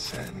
Shall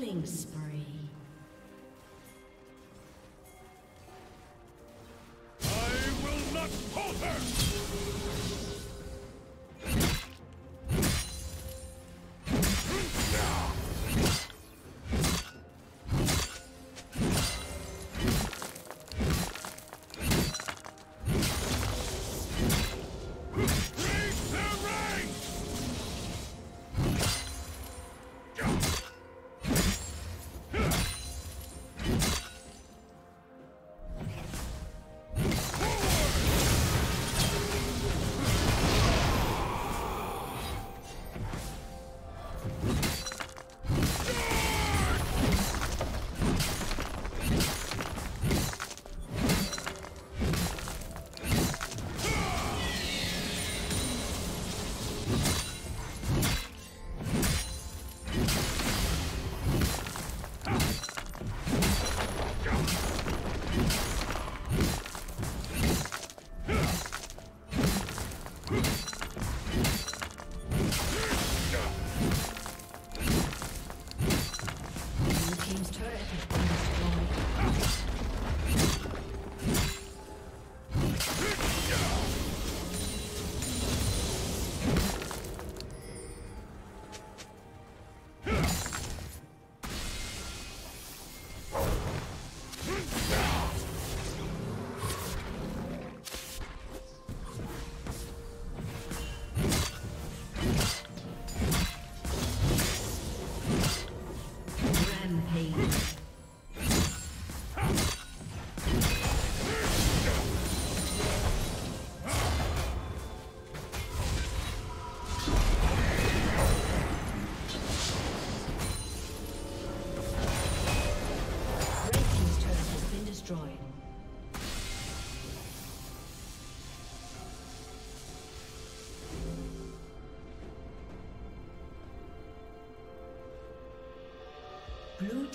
Killing spree.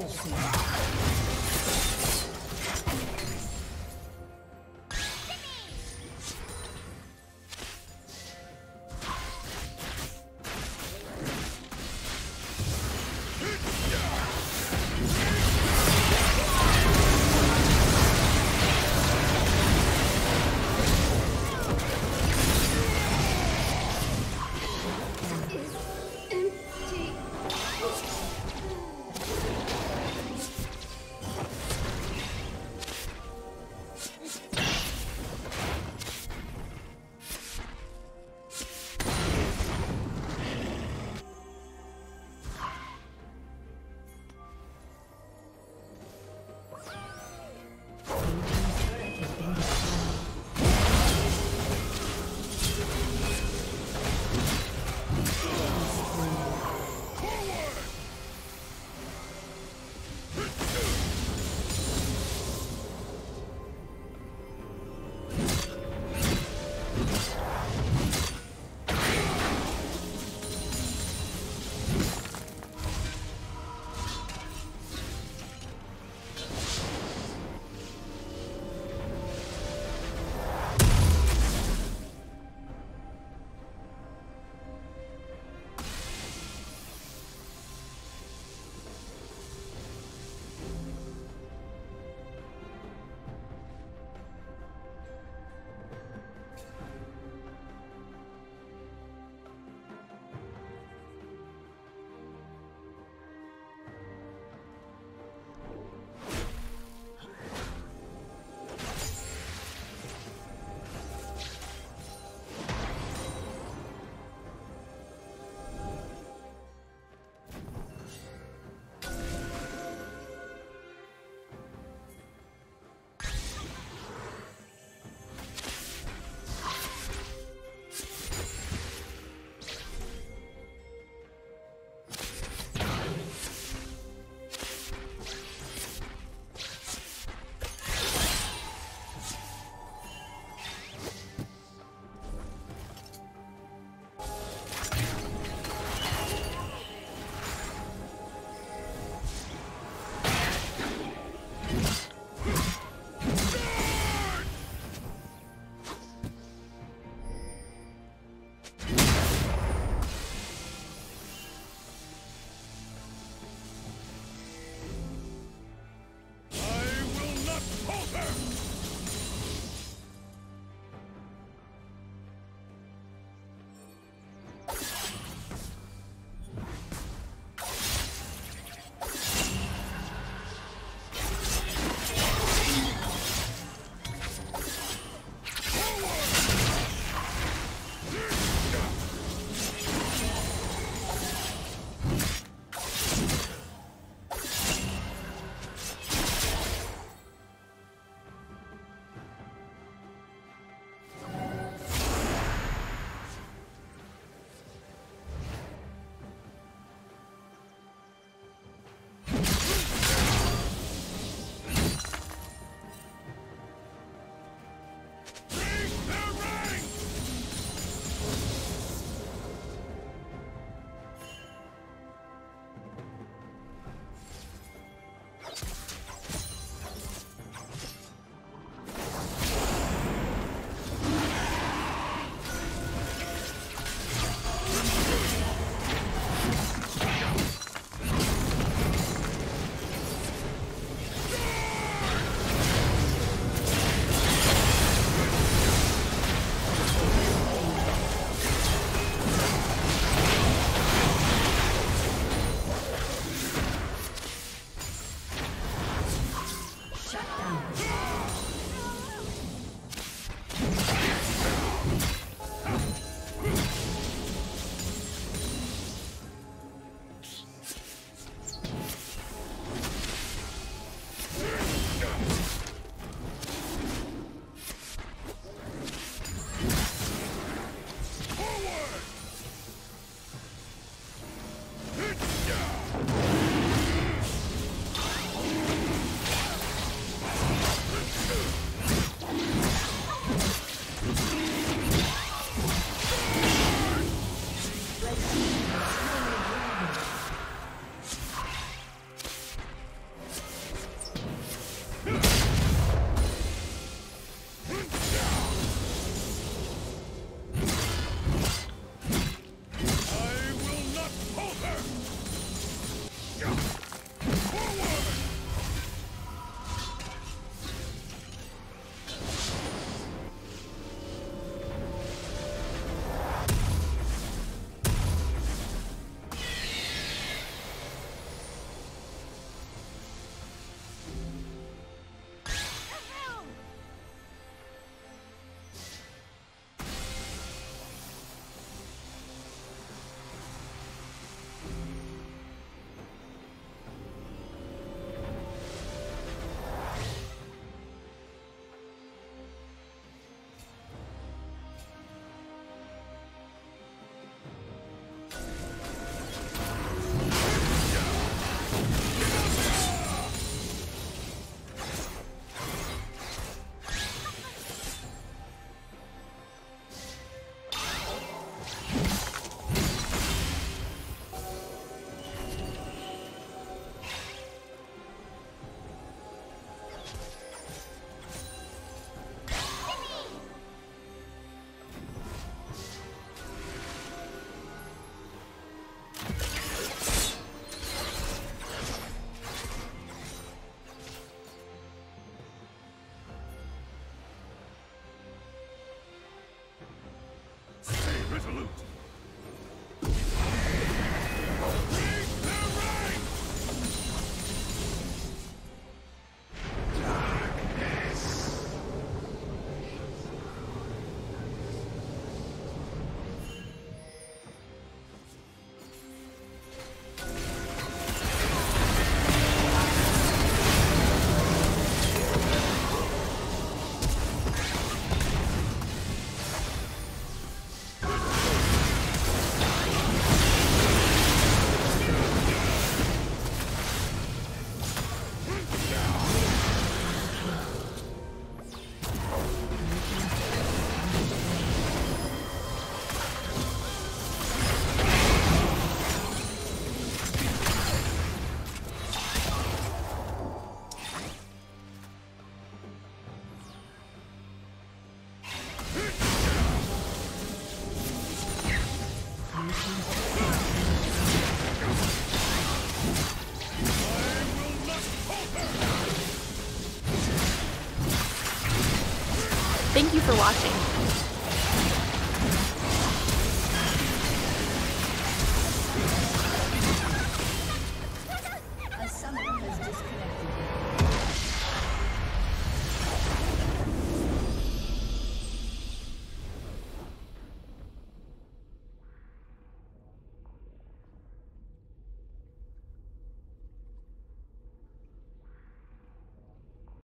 Ballsy. For watching.